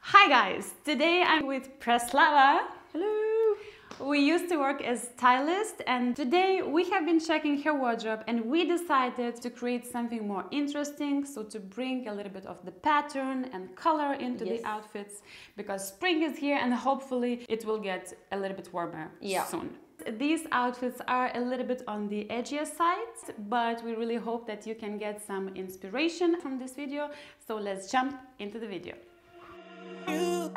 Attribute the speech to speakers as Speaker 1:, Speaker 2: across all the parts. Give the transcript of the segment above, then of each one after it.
Speaker 1: Hi guys, today I'm with Preslava.
Speaker 2: Hello.
Speaker 1: We used to work as stylist and today we have been checking her wardrobe and we decided to create something more interesting so to bring a little bit of the pattern and color into
Speaker 2: Yes.
Speaker 1: the outfits because spring is here and hopefully it will get a little bit warmer
Speaker 2: Yeah.
Speaker 1: soon. These outfits are a little bit on the edgier side, but we really hope that you can get some inspiration from this video. So let's jump into the video.
Speaker 3: You,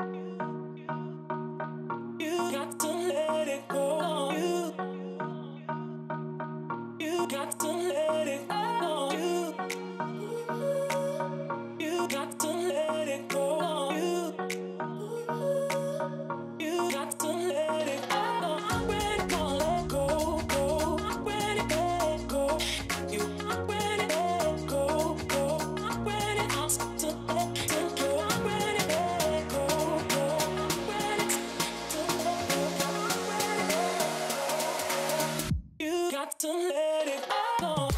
Speaker 3: Don't. Let it go.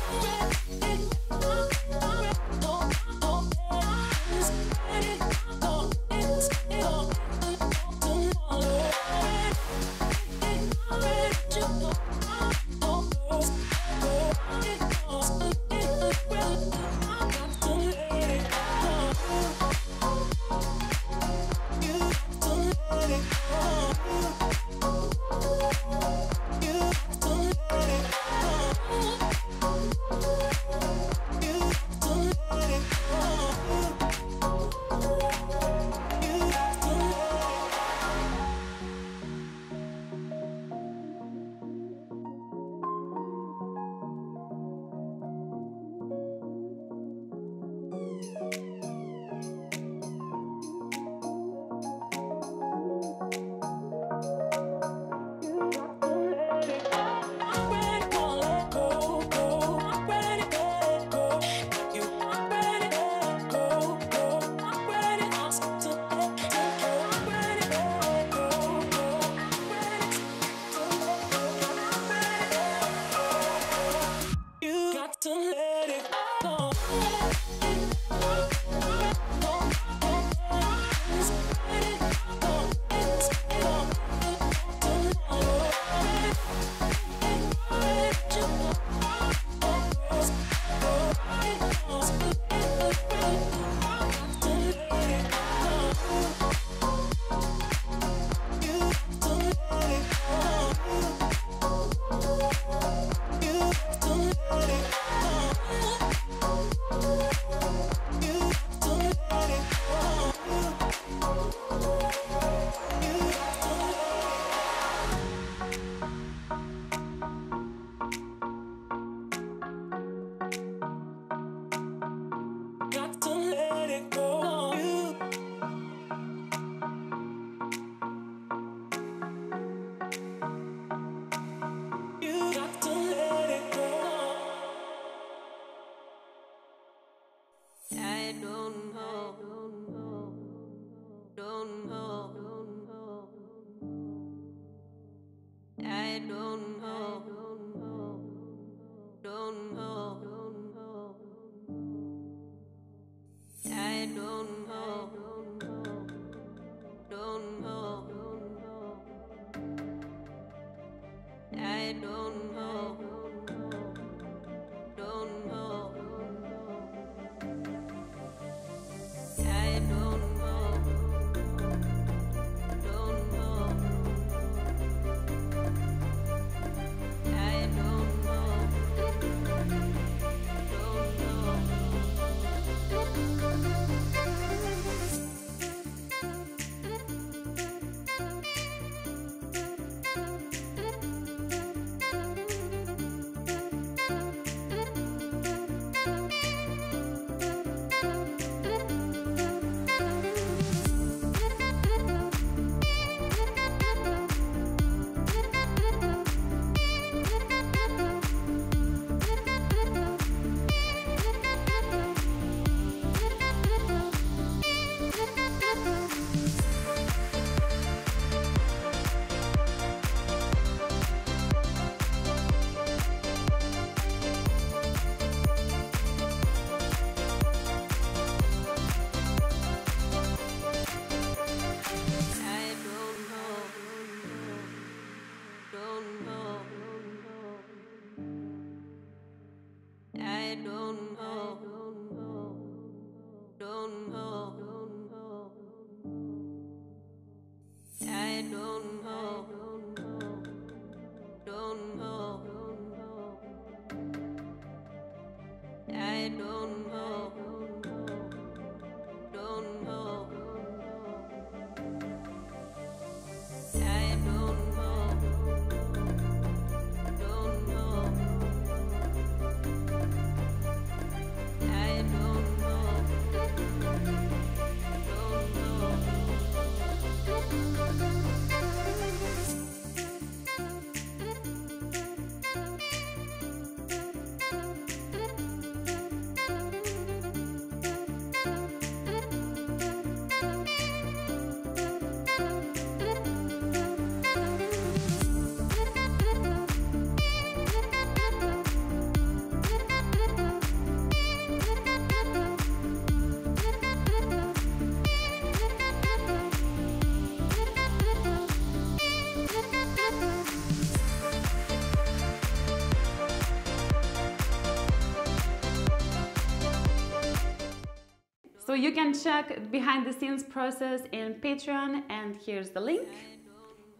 Speaker 1: So you can check behind the scenes process in Patreon, and here's the link.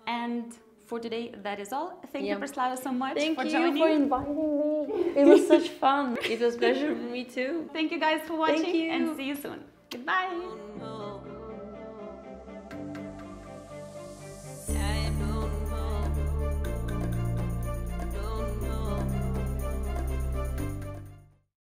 Speaker 1: And for today, that is all. Thank
Speaker 2: Yeah.
Speaker 1: you, Preslava, so much
Speaker 2: Thank
Speaker 1: for
Speaker 2: you
Speaker 1: joining.
Speaker 2: for inviting me. It was such fun. It was pleasure for me too.
Speaker 1: Thank you guys for watching, and see you soon. Goodbye.
Speaker 3: no.